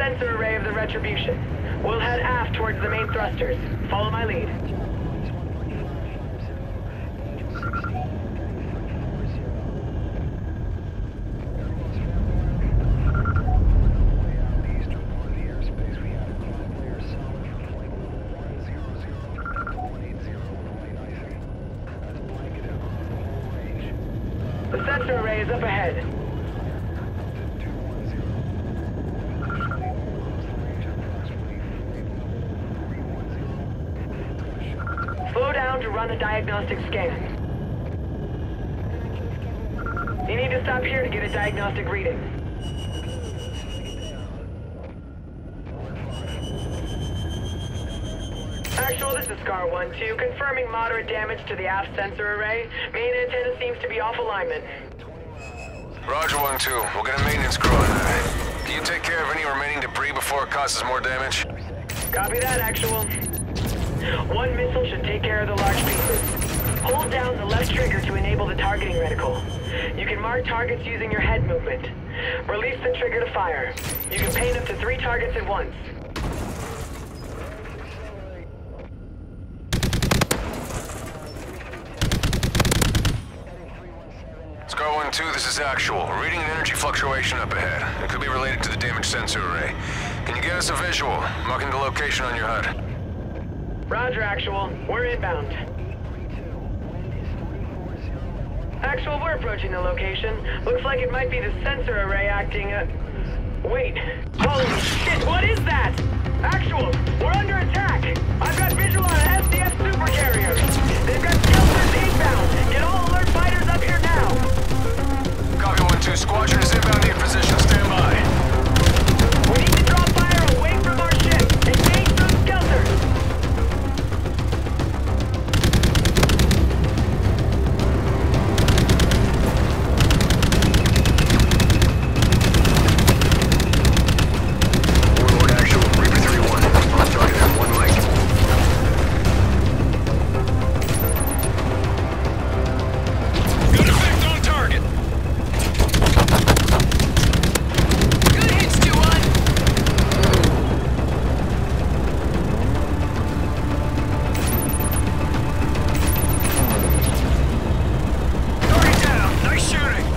sensor array of the Retribution. We'll head aft towards the main thrusters. Follow my lead. The sensor array is up ahead. Slow down to run a diagnostic scan. You need to stop here to get a diagnostic reading. Actual, this is Scar 1-2, confirming moderate damage to the aft sensor array. Main antenna seems to be off alignment. Roger 1-2. We'll get a maintenance crew on that. Can you take care of any remaining debris before it causes more damage? Copy that, Actual. One missile should take care of the large pieces. Hold down the left trigger to enable the targeting reticle. You can mark targets using your head movement. Release the trigger to fire. You can paint up to three targets at once. Scar 1-2, this is actual. Reading an energy fluctuation up ahead. It could be related to the damaged sensor array. Can you get us a visual? Marking the location on your HUD. Roger, Actual. We're inbound. Actual, we're approaching the location. Looks like it might be the sensor array acting, uh... Wait. Holy shit, what is that? shooting.